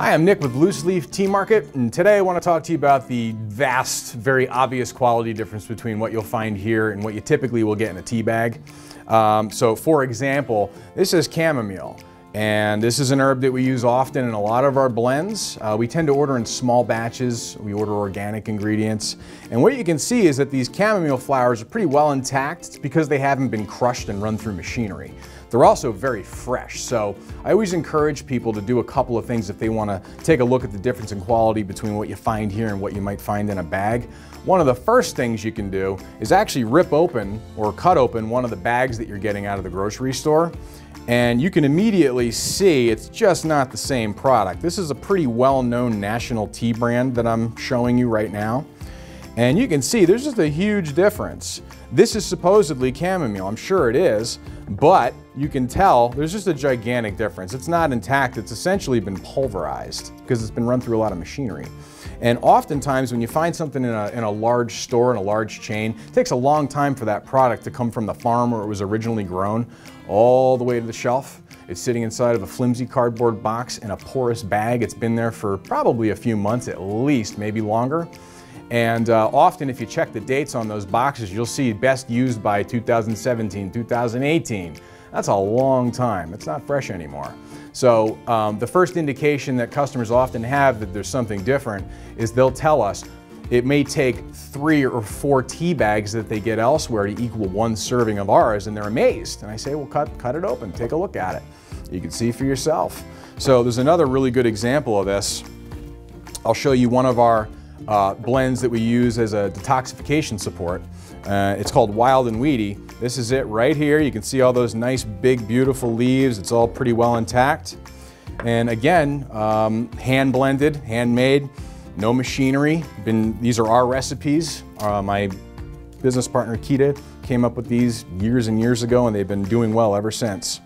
Hi, I'm Nick with Loose Leaf Tea Market, and today I want to talk to you about the vast, very obvious quality difference between what you'll find here and what you typically will get in a tea bag. Um, so, for example, this is chamomile. And this is an herb that we use often in a lot of our blends. Uh, we tend to order in small batches. We order organic ingredients. And what you can see is that these chamomile flowers are pretty well intact. It's because they haven't been crushed and run through machinery. They're also very fresh. So I always encourage people to do a couple of things if they want to take a look at the difference in quality between what you find here and what you might find in a bag. One of the first things you can do is actually rip open or cut open one of the bags that you're getting out of the grocery store and you can immediately see it's just not the same product. This is a pretty well-known national tea brand that I'm showing you right now. And you can see there's just a huge difference. This is supposedly chamomile, I'm sure it is, but you can tell there's just a gigantic difference. It's not intact, it's essentially been pulverized because it's been run through a lot of machinery. And oftentimes when you find something in a, in a large store, in a large chain, it takes a long time for that product to come from the farm where it was originally grown all the way to the shelf. It's sitting inside of a flimsy cardboard box in a porous bag. It's been there for probably a few months at least, maybe longer. And uh, often if you check the dates on those boxes, you'll see best used by 2017, 2018. That's a long time. It's not fresh anymore. So um, the first indication that customers often have that there's something different is they'll tell us it may take three or four tea bags that they get elsewhere to equal one serving of ours, and they're amazed. And I say, well, cut, cut it open, take a look at it. You can see for yourself. So there's another really good example of this. I'll show you one of our uh, blends that we use as a detoxification support. Uh, it's called Wild and Weedy. This is it right here. You can see all those nice, big, beautiful leaves. It's all pretty well intact. And again, um, hand blended, handmade, no machinery. Been, these are our recipes. Uh, my business partner Kita came up with these years and years ago and they've been doing well ever since.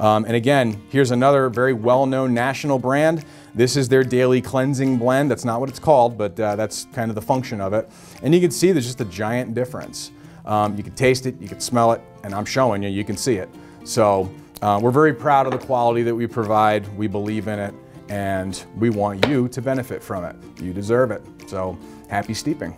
Um, and again, here's another very well-known national brand. This is their daily cleansing blend. That's not what it's called, but uh, that's kind of the function of it. And you can see there's just a giant difference. Um, you can taste it, you can smell it, and I'm showing you, you can see it. So uh, we're very proud of the quality that we provide. We believe in it, and we want you to benefit from it. You deserve it. So happy steeping.